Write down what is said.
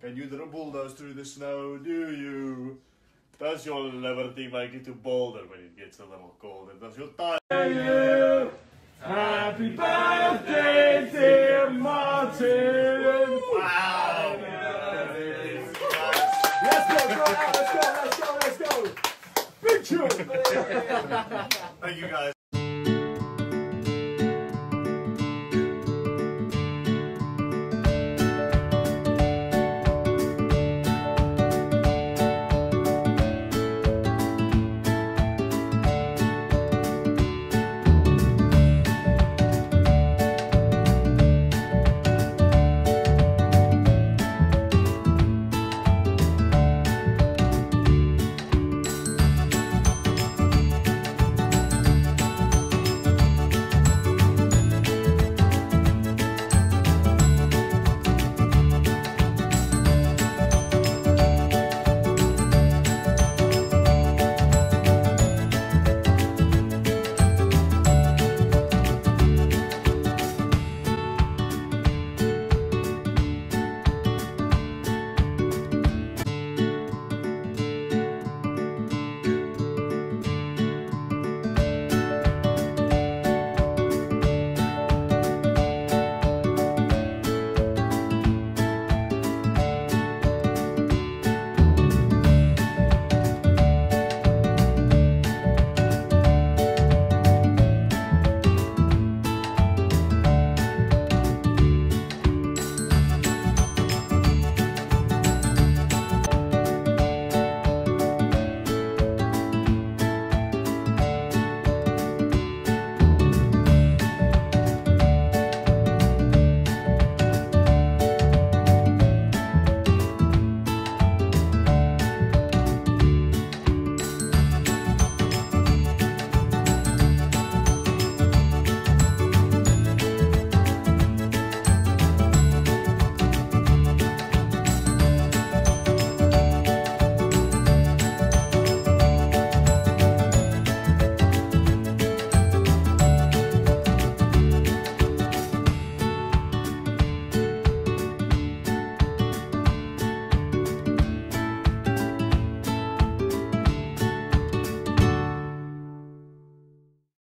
Can you dribble bulldoze through the snow, do you? Does your liberty make it to Boulder when it gets a little cold? And Does your time... You. Happy birthday, dear Martin! Wow! Let's go, let's go, let's go, let's go! Big tune! Thank you guys.